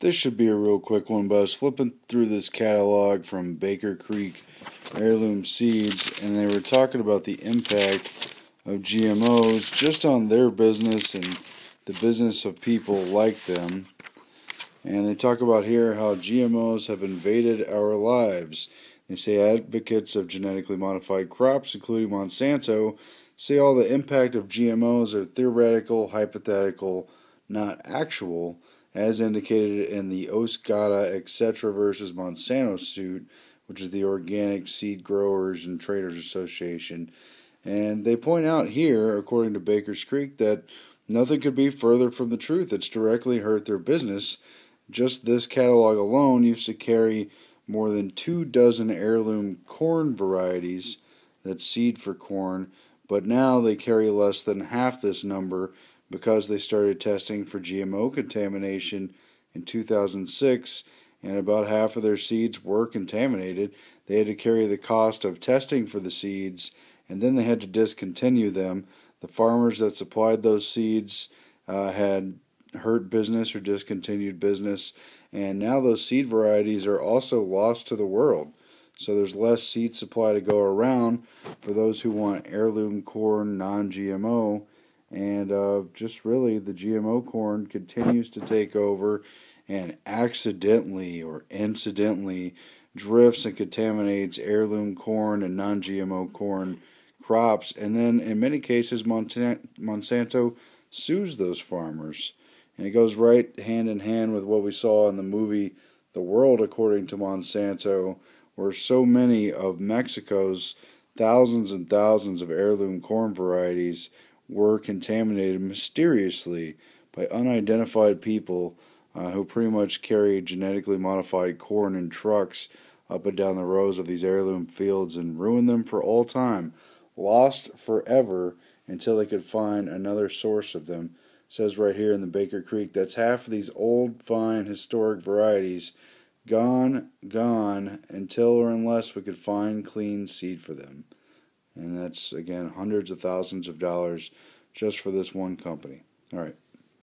This should be a real quick one, but I was flipping through this catalog from Baker Creek Heirloom Seeds, and they were talking about the impact of GMOs just on their business and the business of people like them. And they talk about here how GMOs have invaded our lives. They say advocates of genetically modified crops, including Monsanto, say all the impact of GMOs are theoretical, hypothetical, not actual as indicated in the Osgata etc. versus Monsanto suit, which is the Organic Seed Growers and Traders Association. And they point out here, according to Baker's Creek, that nothing could be further from the truth. It's directly hurt their business. Just this catalog alone used to carry more than two dozen heirloom corn varieties that seed for corn, but now they carry less than half this number because they started testing for GMO contamination in 2006 and about half of their seeds were contaminated. They had to carry the cost of testing for the seeds and then they had to discontinue them. The farmers that supplied those seeds uh, had hurt business or discontinued business, and now those seed varieties are also lost to the world. So there's less seed supply to go around for those who want heirloom corn, non GMO, and uh, just really the GMO corn continues to take over and accidentally or incidentally drifts and contaminates heirloom corn and non GMO corn crops. And then in many cases, Monsanto sues those farmers. And it goes right hand in hand with what we saw in the movie The World According to Monsanto, where so many of Mexico's thousands and thousands of heirloom corn varieties were contaminated mysteriously by unidentified people uh, who pretty much carried genetically modified corn in trucks up and down the rows of these heirloom fields and ruined them for all time, lost forever until they could find another source of them. It says right here in the Baker Creek that's half of these old, fine, historic varieties gone, gone until or unless we could find clean seed for them. And that's, again, hundreds of thousands of dollars just for this one company. All right.